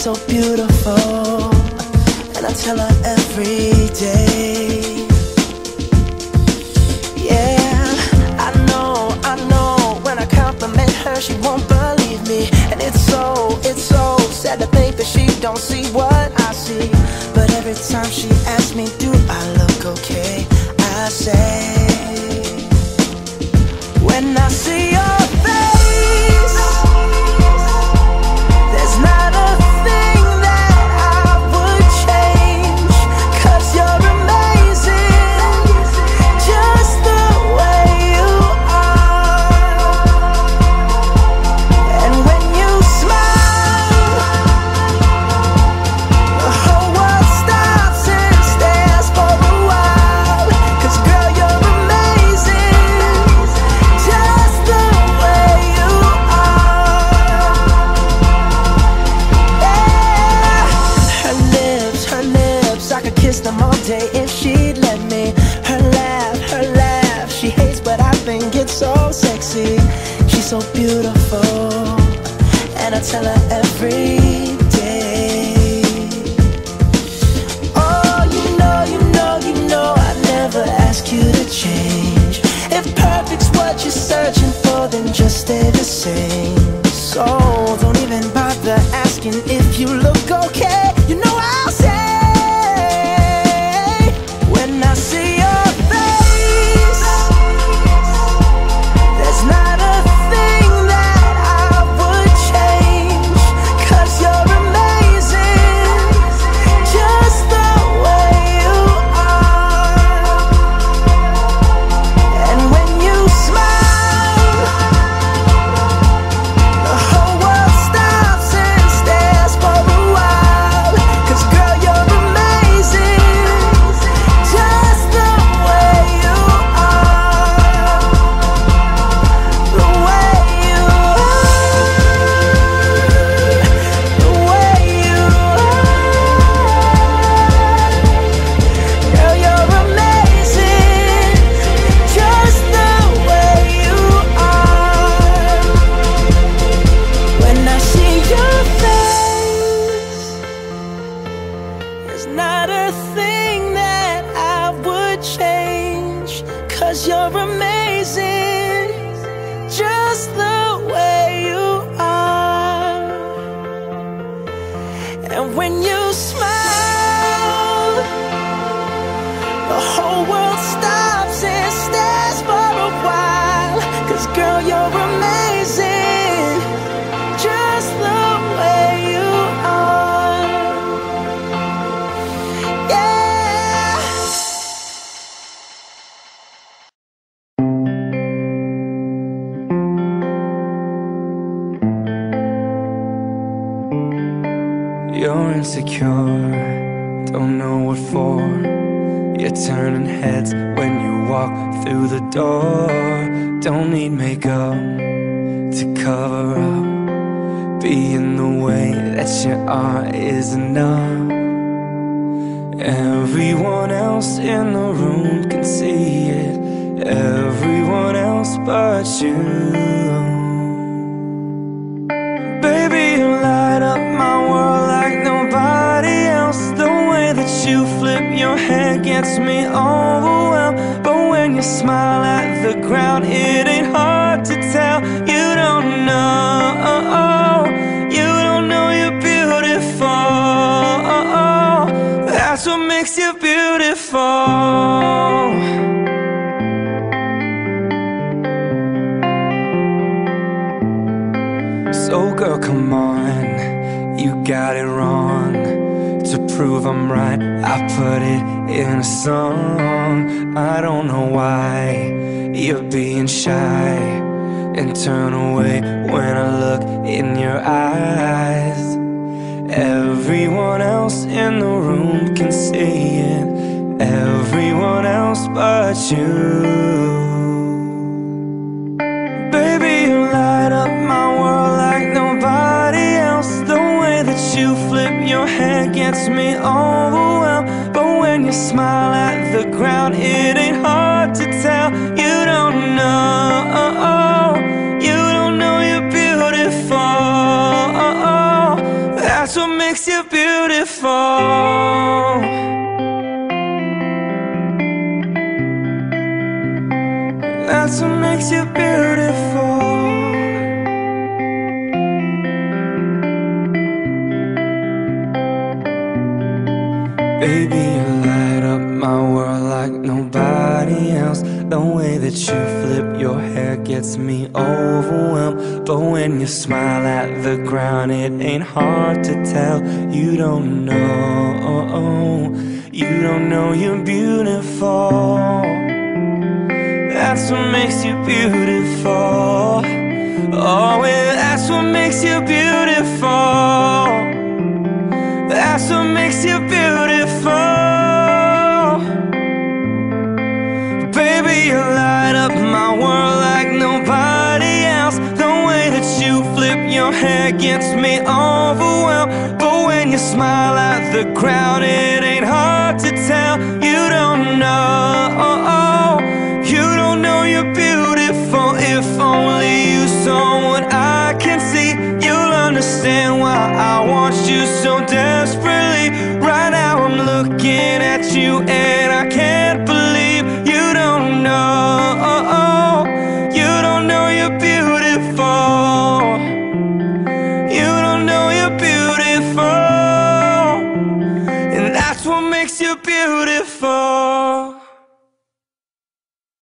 so beautiful, and I tell her every day. Yeah, I know, I know. When I compliment her, she won't believe me, and it's so, it's so sad to think that she don't see what. Tell her every You're insecure, don't know what for. You're turning heads when you walk through the door. Don't need makeup to cover up. Being the way that you are is enough. Everyone else in the room can see it. Everyone else but you. You flip your hair gets me overwhelmed. But when you smile at the ground, it ain't hard to tell. You don't know, you don't know you're beautiful. That's what makes you beautiful. So girl, come on, you got it wrong. To prove I'm right, I put it in a song. I don't know why you're being shy And turn away when I look in your eyes. Everyone else in the room can see it. Everyone else but you gets me overwhelmed. But when you smile at the ground It ain't hard to tell. You don't know. You don't know you're beautiful. That's what makes you beautiful. That's what makes you beautiful. Baby, you light up my world like nobody else. The way that you flip your hair gets me overwhelmed. But when you smile at the ground, it ain't hard to tell. You don't know, you don't know you're beautiful. That's what makes you beautiful. Oh, that's what makes you beautiful. That's what makes you beautiful. Gets me overwhelmed. But when you smile at the crowd, it ain't hard to tell. You don't know. You don't know you're beautiful. If only you saw what I can see, you'll understand why I want you so desperately. Right now, I'm looking at